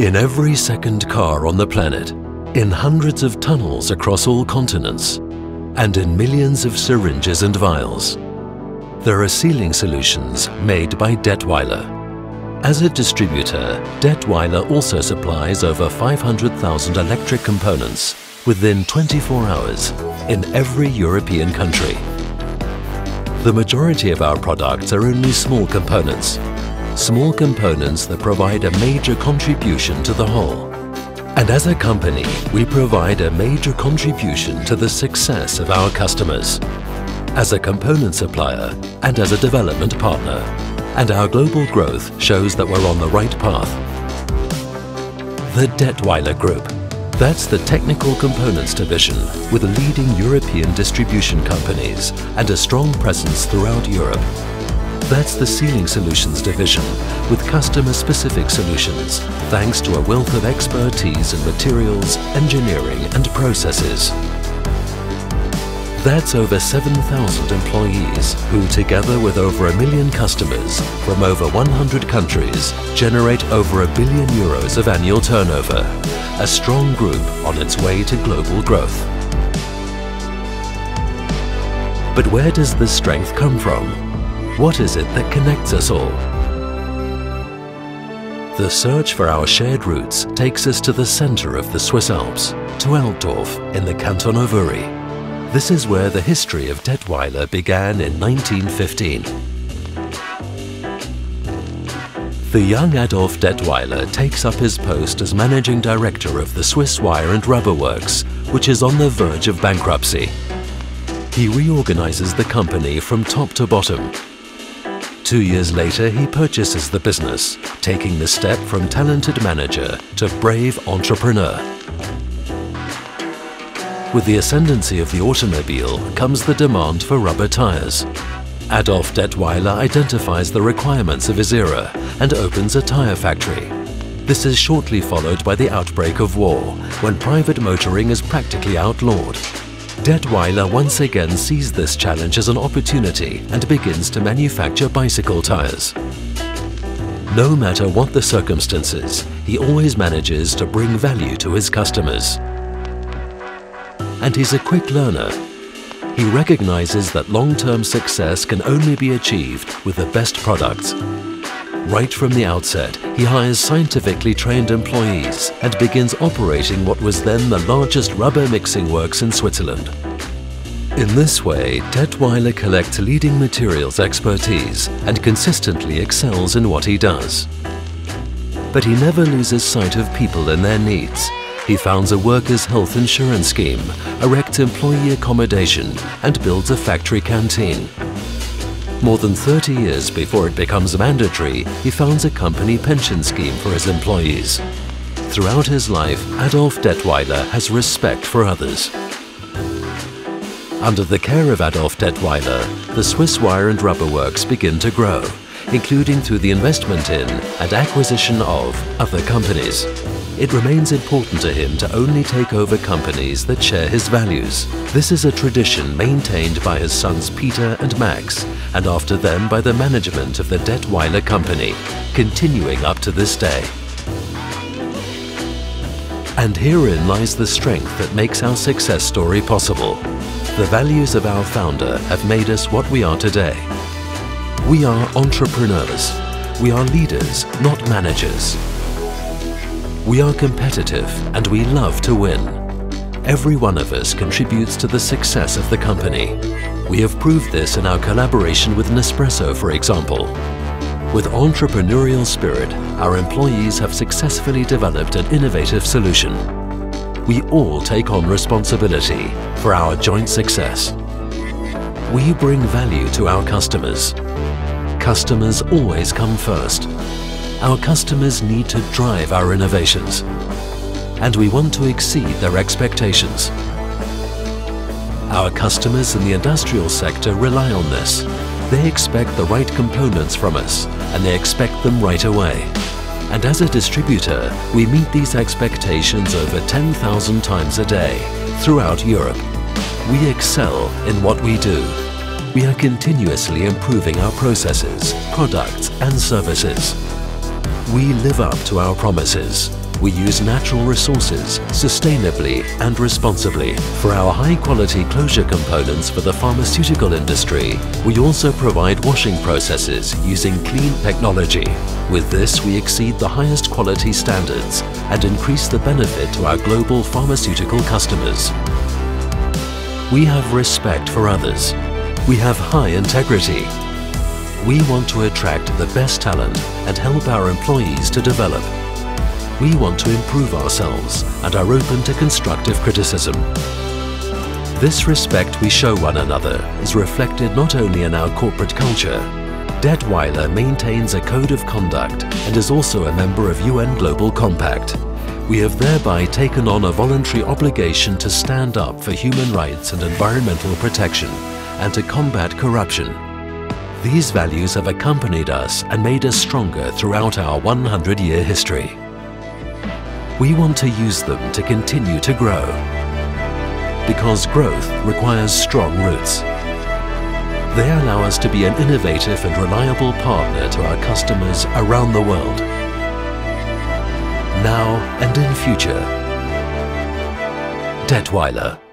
In every second car on the planet, in hundreds of tunnels across all continents, and in millions of syringes and vials, there are sealing solutions made by Datwyler. As a distributor, Datwyler also supplies over 500,000 electric components within 24 hours in every European country. The majority of our products are only small components, small components that provide a major contribution to the whole. And as a company, we provide a major contribution to the success of our customers as a component supplier and as a development partner. And our global growth shows that we're on the right path. The Datwyler Group. That's the Technical Components Division with leading European distribution companies and a strong presence throughout Europe. That's the Sealing Solutions Division with customer-specific solutions thanks to a wealth of expertise in materials, engineering and processes. That's over 7,000 employees who, together with over a million customers from over 100 countries, generate over a billion euros of annual turnover. A strong group on its way to global growth. But where does this strength come from? What is it that connects us all? The search for our shared roots takes us to the center of the Swiss Alps, to Altdorf in the canton of Uri. This is where the history of Datwyler began in 1915. The young Adolf Datwyler takes up his post as managing director of the Swiss Wire and Rubber Works, which is on the verge of bankruptcy. He reorganizes the company from top to bottom. Two years later, he purchases the business, taking the step from talented manager to brave entrepreneur. With the ascendancy of the automobile comes the demand for rubber tires. Adolf Datwyler identifies the requirements of his era and opens a tire factory. This is shortly followed by the outbreak of war, when private motoring is practically outlawed. Datwyler once again sees this challenge as an opportunity and begins to manufacture bicycle tires. No matter what the circumstances, he always manages to bring value to his customers and he's a quick learner. He recognizes that long-term success can only be achieved with the best products. Right from the outset, he hires scientifically trained employees and begins operating what was then the largest rubber mixing works in Switzerland. In this way, Datwyler collects leading materials expertise and consistently excels in what he does. But he never loses sight of people and their needs he founds a workers' health insurance scheme, erects employee accommodation and builds a factory canteen. More than 30 years before it becomes mandatory, he founds a company pension scheme for his employees. Throughout his life, Adolf Datwyler has respect for others. Under the care of Adolf Datwyler, the Swiss Wire and Rubber Works begin to grow, including through the investment in and acquisition of other companies it remains important to him to only take over companies that share his values. This is a tradition maintained by his sons Peter and Max, and after them by the management of the Datwyler company, continuing up to this day. And herein lies the strength that makes our success story possible. The values of our founder have made us what we are today. We are entrepreneurs. We are leaders, not managers. We are competitive and we love to win. Every one of us contributes to the success of the company. We have proved this in our collaboration with Nespresso, for example. With entrepreneurial spirit, our employees have successfully developed an innovative solution. We all take on responsibility for our joint success. We bring value to our customers. Customers always come first our customers need to drive our innovations, and we want to exceed their expectations. Our customers in the industrial sector rely on this. They expect the right components from us, and they expect them right away. And as a distributor, we meet these expectations over 10,000 times a day throughout Europe. We excel in what we do. We are continuously improving our processes, products and services We live up to our promises. We use natural resources sustainably and responsibly. For our high-quality closure components for the pharmaceutical industry, we also provide washing processes using clean technology. With this, we exceed the highest quality standards and increase the benefit to our global pharmaceutical customers. We have respect for others. We have high integrity. We want to attract the best talent and help our employees to develop. We want to improve ourselves and are open to constructive criticism. This respect we show one another is reflected not only in our corporate culture, Datwyler maintains a code of conduct and is also a member of UN Global Compact. We have thereby taken on a voluntary obligation to stand up for human rights and environmental protection and to combat corruption. These values have accompanied us and made us stronger throughout our 100-year history. We want to use them to continue to grow because growth requires strong roots. They allow us to be an innovative and reliable partner to our customers around the world. Now and in future. Datwyler.